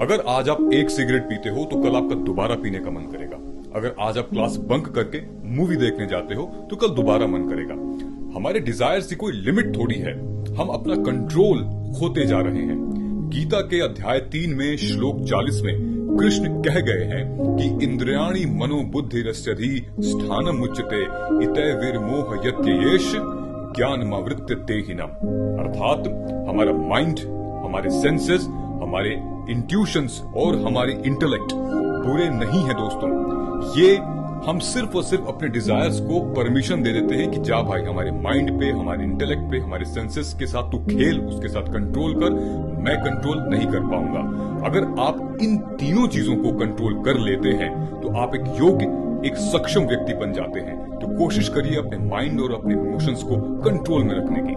अगर आज आप एक सिगरेट पीते हो तो कल आपका दोबारा पीने का मन करेगा। अगर आज आप क्लास बंक करके मूवी देखने जाते हो तो कल दोबारा मन करेगा। हमारे डिज़ायर की कोई लिमिट थोड़ी है। हम अपना कंट्रोल खोते जा रहे हैं। गीता के अध्याय तीन में, श्लोक चालीस में, कृष्ण कह गए हैं कि इंद्रियाणी मनोबुद्धि रस्यधि स्थानम मुच्यते इतय वीर मोह यत्येश ज्ञान मावृत्य तेहिनम अर्थात, हमारा माइंड हमारे सेंसेस हमारे इंट्यूशंस और हमारे इंटेलेक्ट बुरे नहीं है दोस्तों। ये हम सिर्फ़ और सिर्फ़ अपने डिजायर्स को परमिशन दे देते हैं कि जा भाई, हमारे माइंड पे, हमारे इंटेलेक्ट पे, हमारे सेंसेस के साथ तू खेल, उसके साथ कंट्रोल कर। मैं कंट्रोल नहीं कर पाऊँगा। अगर आप इन तीनों चीज़ों को कंट्रोल कर लेते हैं तो आप एक योग्य, एक सक्षम व्यक्ति बन जाते हैं। तो कोशिश करिए अपने माइंड और अपने इमोशंस को कंट्रोल में रखने की।